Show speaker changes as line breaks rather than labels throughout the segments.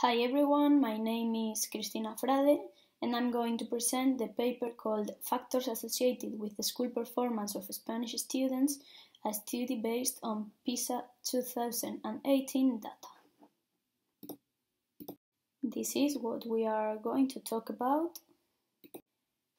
Hi everyone, my name is Cristina Frade and I'm going to present the paper called Factors Associated with the School Performance of Spanish Students, a study based on PISA 2018 data. This is what we are going to talk about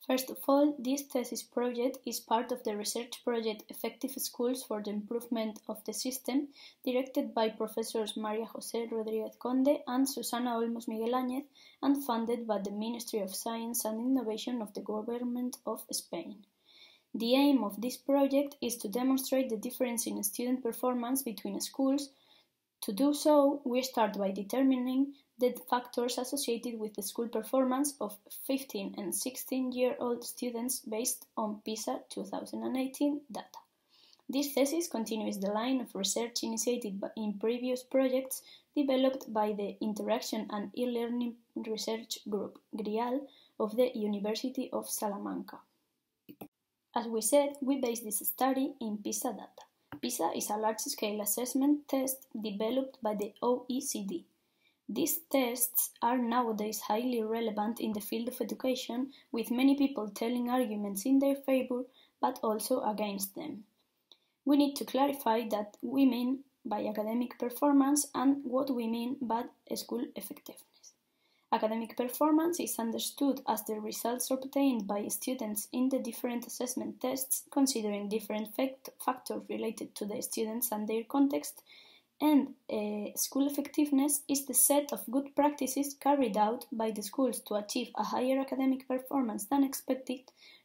First of all, this thesis project is part of the research project Effective Schools for the Improvement of the System, directed by Professors Maria José Rodríguez Conde and Susana Olmos Migueláñez, and funded by the Ministry of Science and Innovation of the Government of Spain. The aim of this project is to demonstrate the difference in student performance between schools. To do so, we start by determining the factors associated with the school performance of 15 and 16 year old students based on PISA 2018 data. This thesis continues the line of research initiated in previous projects developed by the Interaction and E-Learning Research Group GRIAL of the University of Salamanca. As we said, we base this study in PISA data. PISA is a large-scale assessment test developed by the OECD, these tests are nowadays highly relevant in the field of education, with many people telling arguments in their favor but also against them. We need to clarify that we mean by academic performance and what we mean by school effectiveness. Academic performance is understood as the results obtained by students in the different assessment tests, considering different factors related to the students and their context, and uh, school effectiveness is the set of good practices carried out by the schools to achieve a higher academic performance than expected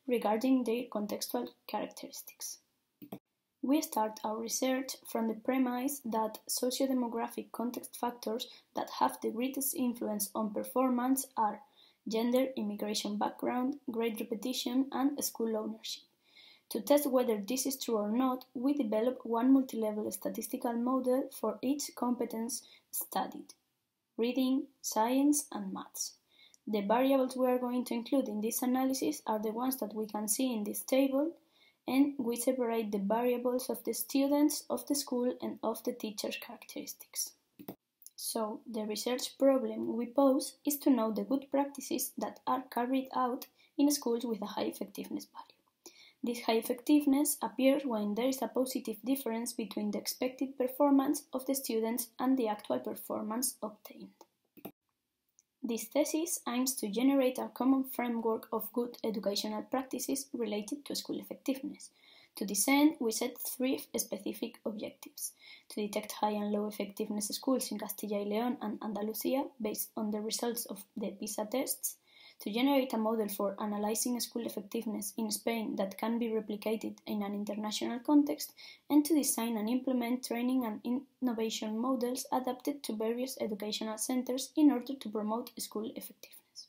regarding their contextual characteristics. We start our research from the premise that socio-demographic context factors that have the greatest influence on performance are gender, immigration background, grade repetition, and school ownership. To test whether this is true or not, we develop one multi-level statistical model for each competence studied reading, science, and maths. The variables we are going to include in this analysis are the ones that we can see in this table, and we separate the variables of the students, of the school, and of the teacher's characteristics. So, the research problem we pose is to know the good practices that are carried out in schools with a high effectiveness value. This high effectiveness appears when there is a positive difference between the expected performance of the students and the actual performance obtained. This thesis aims to generate a common framework of good educational practices related to school effectiveness. To this end, we set three specific objectives to detect high and low effectiveness schools in Castilla y León and Andalusia based on the results of the PISA tests, to generate a model for analyzing school effectiveness in Spain that can be replicated in an international context, and to design and implement training and innovation models adapted to various educational centers in order to promote school effectiveness.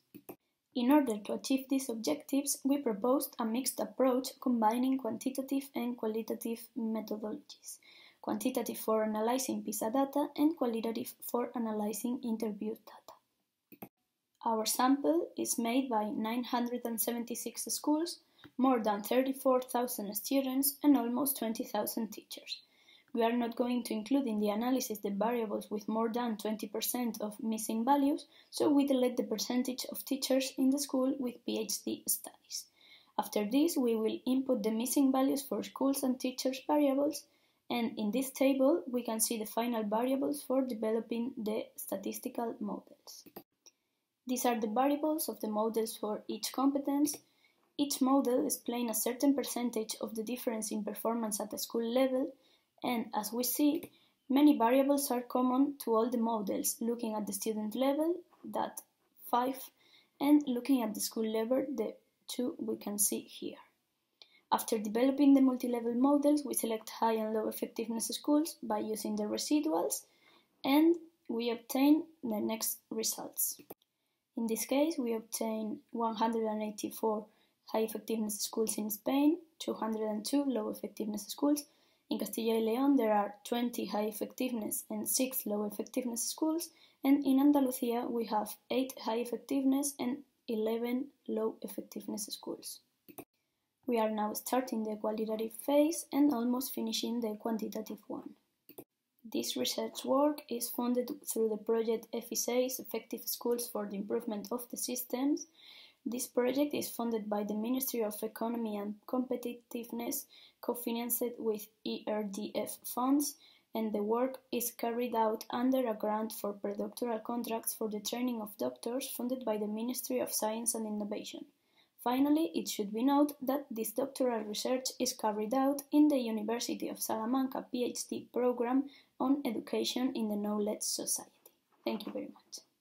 In order to achieve these objectives, we proposed a mixed approach combining quantitative and qualitative methodologies quantitative for analyzing PISA data and qualitative for analyzing interview data. Our sample is made by 976 schools, more than 34,000 students, and almost 20,000 teachers. We are not going to include in the analysis the variables with more than 20% of missing values, so we delete the percentage of teachers in the school with PhD studies. After this, we will input the missing values for schools and teachers variables, and in this table, we can see the final variables for developing the statistical models. These are the variables of the models for each competence. Each model explains a certain percentage of the difference in performance at the school level, and as we see, many variables are common to all the models, looking at the student level, that 5, and looking at the school level, the 2 we can see here. After developing the multi-level models, we select high and low effectiveness schools by using the residuals, and we obtain the next results. In this case, we obtain 184 high effectiveness schools in Spain, 202 low effectiveness schools. In Castilla y León, there are 20 high effectiveness and 6 low effectiveness schools, and in Andalusia, we have 8 high effectiveness and 11 low effectiveness schools. We are now starting the qualitative phase and almost finishing the quantitative one. This research work is funded through the project FSA's Effective Schools for the Improvement of the Systems. This project is funded by the Ministry of Economy and Competitiveness, co-financed with ERDF funds, and the work is carried out under a grant for predoctoral contracts for the training of doctors funded by the Ministry of Science and Innovation. Finally, it should be noted that this doctoral research is carried out in the University of Salamanca PhD program on education in the knowledge society. Thank you very much.